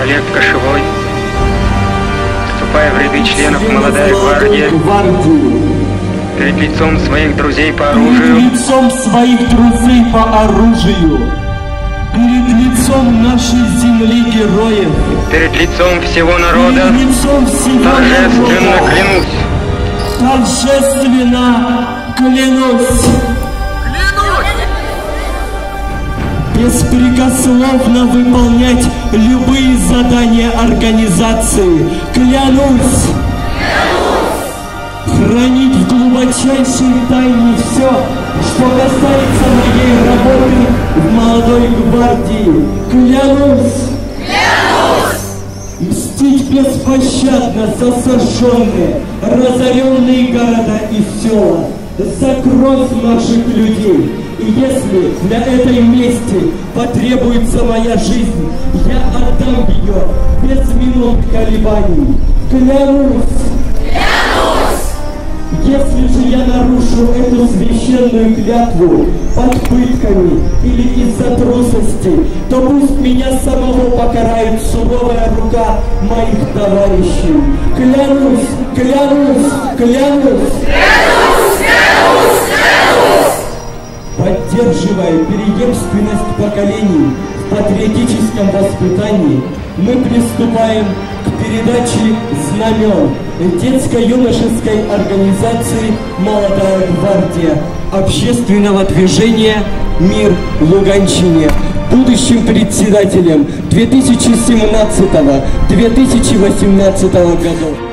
Олег Кошевой, вступая в ряды членов «Молодая гвардия», перед лицом своих друзей по Перед оружию, лицом своих друзей по оружию. Перед лицом нашей земли героев. перед лицом всего народа, Перед лицом всего торжественно народа. клянусь Торжественно клянусь. Беспрекословно выполнять любые задания организации. Клянусь. Хранить в глубочайшей тайне все, что касается моей работы в молодой гвардии. Клянусь. Мстить беспощадно за сожженные, разоренные города и села, за кровь наших людей. И если для этой мести потребуется моя жизнь, я отдам ее без минут колебаний. Клянусь! Если же я нарушу эту священную клятву под пытками или из-за трусости, то пусть меня самого покарает суровая рука моих товарищей. Клянусь, клянусь, клянусь. Поддерживая преемственность поколений в патриотическом воспитании, мы приступаем к передаче знамен детско-юношеской организации «Молодая гвардия» общественного движения «Мир Луганчине» будущим председателем 2017-2018 годов.